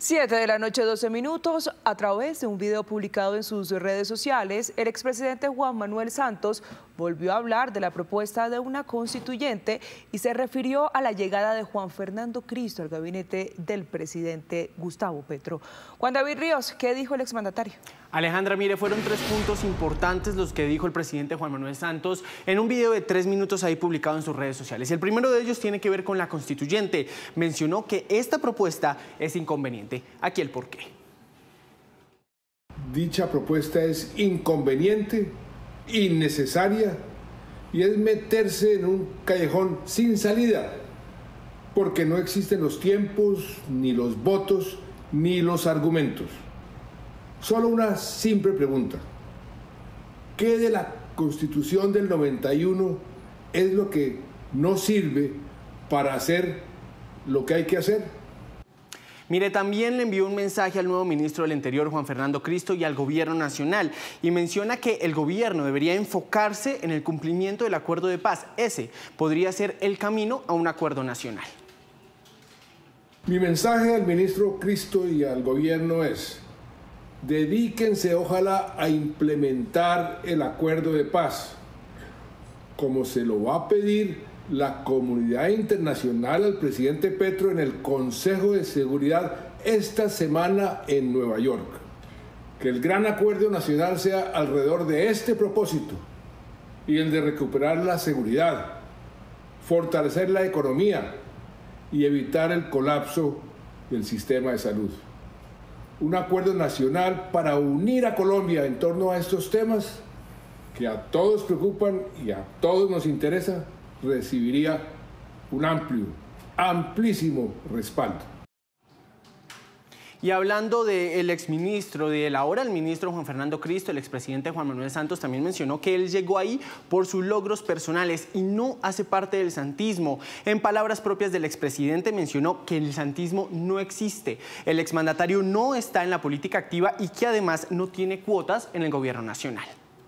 Siete de la noche, 12 minutos. A través de un video publicado en sus redes sociales, el expresidente Juan Manuel Santos volvió a hablar de la propuesta de una constituyente y se refirió a la llegada de Juan Fernando Cristo al gabinete del presidente Gustavo Petro. Juan David Ríos, ¿qué dijo el exmandatario? Alejandra, mire, fueron tres puntos importantes los que dijo el presidente Juan Manuel Santos en un video de tres minutos ahí publicado en sus redes sociales. El primero de ellos tiene que ver con la constituyente. Mencionó que esta propuesta es inconveniente. Aquí el porqué. Dicha propuesta es inconveniente, innecesaria y es meterse en un callejón sin salida, porque no existen los tiempos, ni los votos, ni los argumentos. Solo una simple pregunta. ¿Qué de la Constitución del 91 es lo que no sirve para hacer lo que hay que hacer? Mire, también le envió un mensaje al nuevo ministro del Interior, Juan Fernando Cristo, y al gobierno nacional, y menciona que el gobierno debería enfocarse en el cumplimiento del acuerdo de paz. Ese podría ser el camino a un acuerdo nacional. Mi mensaje al ministro Cristo y al gobierno es, dedíquense ojalá a implementar el acuerdo de paz, como se lo va a pedir la comunidad internacional al presidente Petro en el Consejo de Seguridad esta semana en Nueva York. Que el gran acuerdo nacional sea alrededor de este propósito y el de recuperar la seguridad, fortalecer la economía y evitar el colapso del sistema de salud. Un acuerdo nacional para unir a Colombia en torno a estos temas que a todos preocupan y a todos nos interesa recibiría un amplio, amplísimo respaldo. Y hablando del exministro, del ahora el ministro Juan Fernando Cristo, el expresidente Juan Manuel Santos también mencionó que él llegó ahí por sus logros personales y no hace parte del santismo. En palabras propias del expresidente mencionó que el santismo no existe. El exmandatario no está en la política activa y que además no tiene cuotas en el gobierno nacional.